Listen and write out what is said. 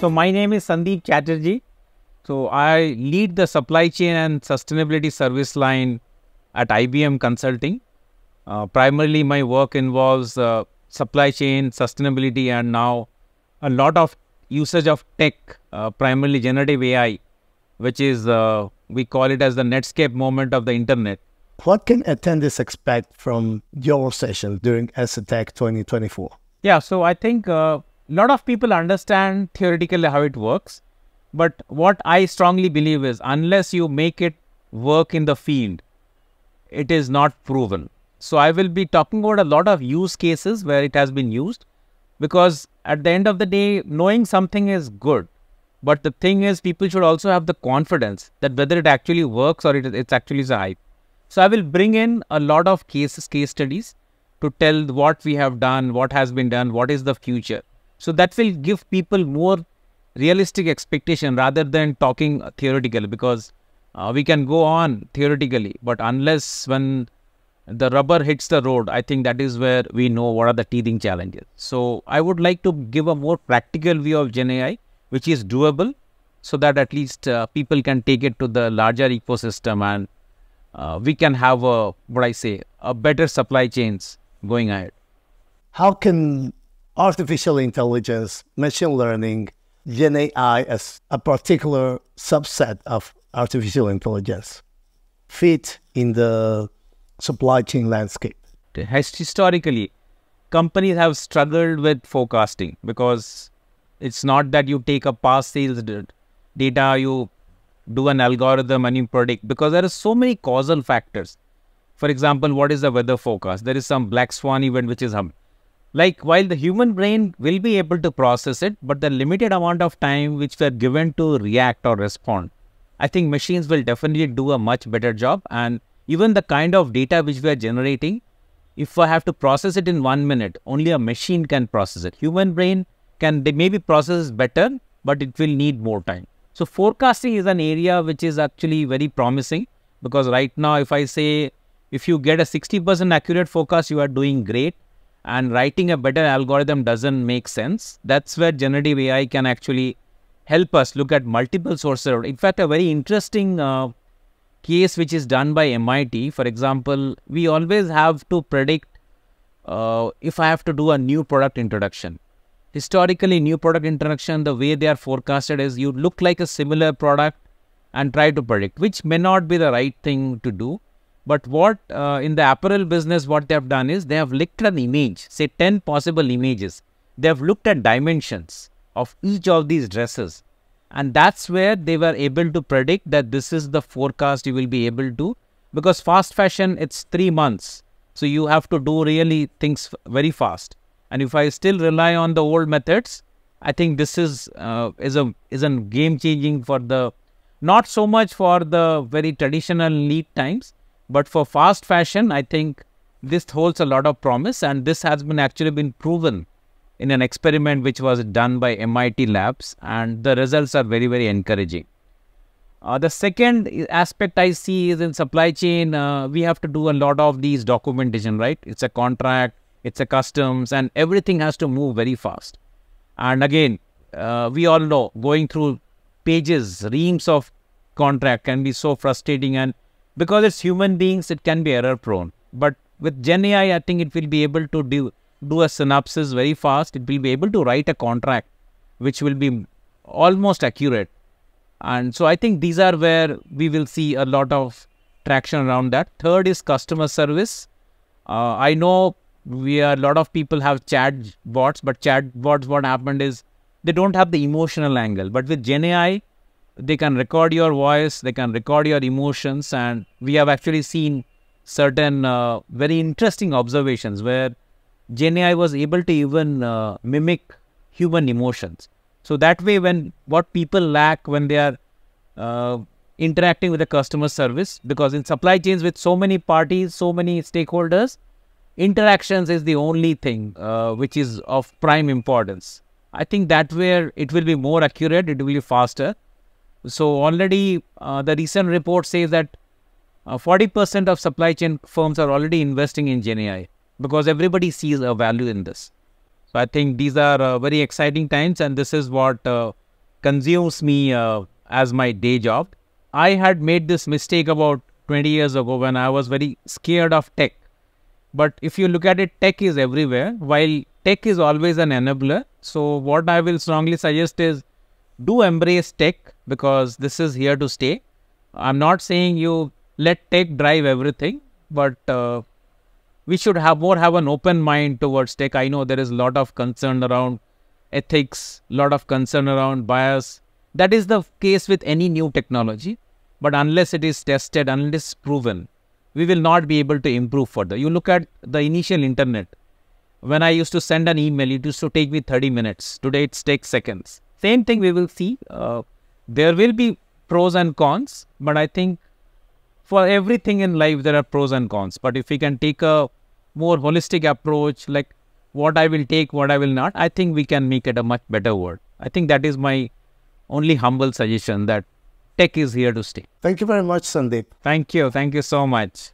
So my name is Sandeep Chatterjee. So I lead the supply chain and sustainability service line at IBM Consulting. Uh, primarily, my work involves uh, supply chain, sustainability, and now a lot of usage of tech, uh, primarily generative AI, which is uh, we call it as the Netscape moment of the internet. What can attendees expect from your session during SCTECH 2024? Yeah, so I think uh, lot of people understand theoretically how it works, but what I strongly believe is unless you make it work in the field, it is not proven. So I will be talking about a lot of use cases where it has been used because at the end of the day, knowing something is good. But the thing is, people should also have the confidence that whether it actually works or it, it's actually a hype. So I will bring in a lot of cases, case studies to tell what we have done, what has been done, what is the future. So that will give people more realistic expectation rather than talking theoretically because uh, we can go on theoretically, but unless when the rubber hits the road, I think that is where we know what are the teething challenges. So I would like to give a more practical view of Gen AI, which is doable, so that at least uh, people can take it to the larger ecosystem and uh, we can have a what I say a better supply chains going ahead. How can artificial intelligence, machine learning, Gen AI as a particular subset of artificial intelligence fit in the supply chain landscape? Historically, companies have struggled with forecasting because it's not that you take a past sales data, you do an algorithm and you predict because there are so many causal factors. For example, what is the weather forecast? There is some black swan event which is happening. Like while the human brain will be able to process it, but the limited amount of time which we are given to react or respond, I think machines will definitely do a much better job. And even the kind of data which we are generating, if I have to process it in one minute, only a machine can process it. Human brain can they maybe process better, but it will need more time. So forecasting is an area which is actually very promising because right now if I say if you get a 60% accurate forecast, you are doing great and writing a better algorithm doesn't make sense. That's where generative AI can actually help us look at multiple sources. In fact, a very interesting uh, case which is done by MIT, for example, we always have to predict uh, if I have to do a new product introduction. Historically, new product introduction, the way they are forecasted is you look like a similar product and try to predict, which may not be the right thing to do. But what uh, in the apparel business, what they have done is they have looked at an image, say 10 possible images. They have looked at dimensions of each of these dresses. And that's where they were able to predict that this is the forecast you will be able to. Because fast fashion, it's three months. So you have to do really things very fast. And if I still rely on the old methods, I think this is uh, is a is a game changing for the not so much for the very traditional lead times, but for fast fashion, I think this holds a lot of promise, and this has been actually been proven in an experiment which was done by MIT labs, and the results are very very encouraging. Uh, the second aspect I see is in supply chain, uh, we have to do a lot of these documentation, right? It's a contract, it's a customs, and everything has to move very fast. And again, uh, we all know going through pages, reams of contract can be so frustrating, and because it's human beings, it can be error prone. But with Gen AI, I think it will be able to do do a synopsis very fast. It will be able to write a contract which will be almost accurate. And so I think these are where we will see a lot of traction around that. Third is customer service. Uh, I know we are a lot of people have chat bots, but chat bots what happened is they don't have the emotional angle. But with Gen AI, they can record your voice, they can record your emotions, and we have actually seen certain uh, very interesting observations where Gen AI was able to even uh, mimic human emotions. So that way, when what people lack when they are uh, interacting with the customer service, because in supply chains with so many parties, so many stakeholders, interactions is the only thing uh, which is of prime importance. I think that where it will be more accurate, it will be faster. So already uh, the recent report says that 40% uh, of supply chain firms are already investing in Gen AI because everybody sees a value in this. So I think these are uh, very exciting times, and this is what uh, consumes me as my day job. I had made this mistake about 20 years ago when I was very scared of tech. But if you look at it, tech is everywhere, while tech is always an enabler. So, what I will strongly suggest is do embrace tech because this is here to stay. I'm not saying you let tech drive everything, but uh, we should have more have an open mind towards tech. I know there is a lot of concern around ethics, lot of concern around bias. That is the case with any new technology. But unless it is tested, unless proven, we will not be able to improve further. You look at the initial internet. When I used to send an email, it used to take me 30 minutes. Today it takes seconds. Same thing we will see. Uh, there will be pros and cons, but I think for everything in life there are pros and cons. But if we can take a more holistic approach, like what I will take, what I will not, I think we can make it a much better world. I think that is my only humble suggestion that tech is here to stay. Thank you very much, Sandeep. Thank you. Thank you so much.